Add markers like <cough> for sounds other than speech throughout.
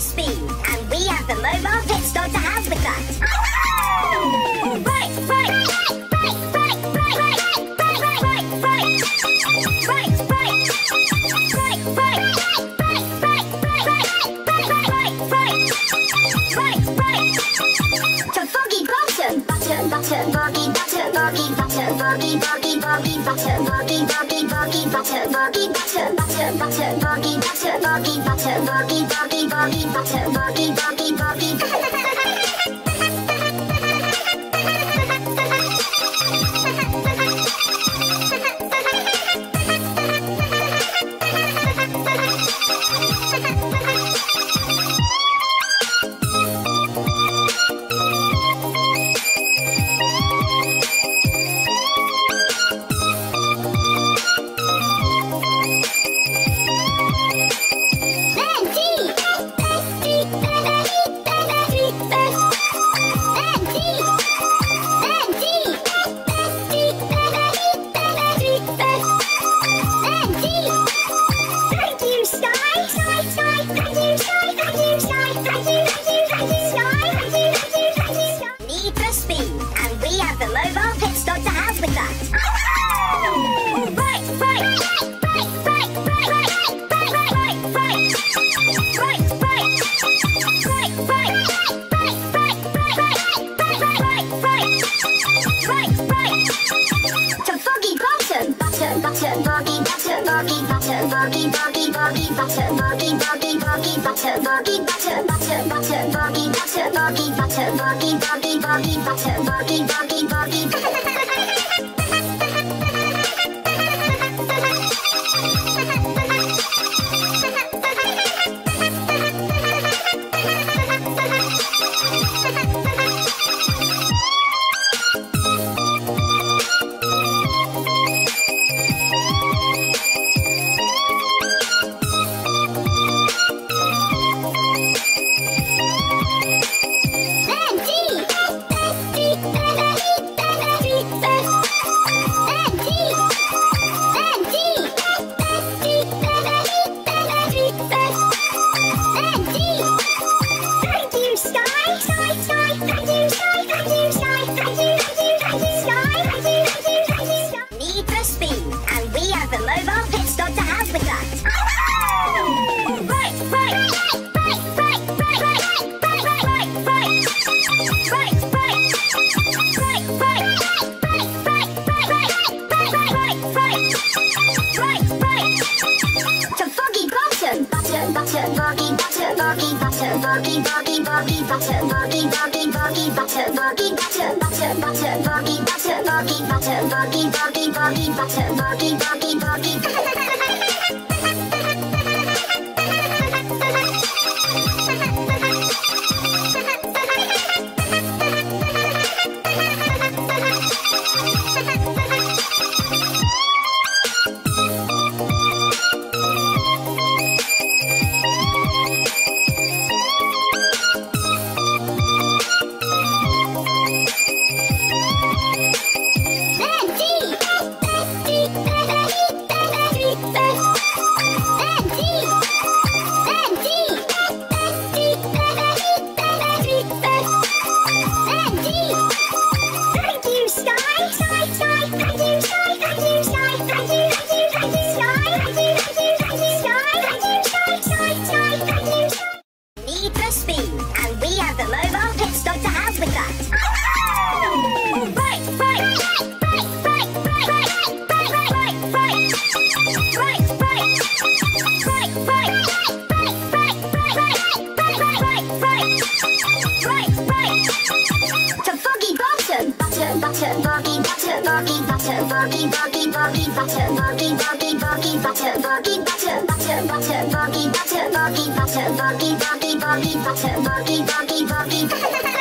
speed, and we have the mobile pit stop to have with that. butter, boogie, boogie, boogie, butter, boogie, boogie, boogie, butter, boogie, butter, butter, butter, boogie, butter, boogie, butter, boogie, boogie, boogie, butter, boogie, boogie, boogie. butter, boggy, boggy, boggy, butter, boggy, boggy. boogie. <laughs> butter, boggy, butter, boggy, boggy, boggy, boggy, boggy, boggy, boggy. Ha ha ha! tight, tight, tight, butter, boogie, boogie, boogie, butter, boogie, boogie, boogie, butter, boogie, butter, butter, butter, boogie, butter, boogie, butter, boogie, boogie, boogie, butter, boogie, boogie, boogie.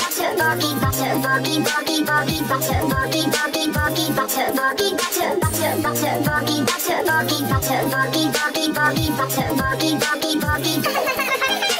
butter boggy butter boggy boggy boggy butter boggy boggy boggy butter boggy butter butter butter boggy butter boggy butter boggy boggy boggy butter boggy boggy boggy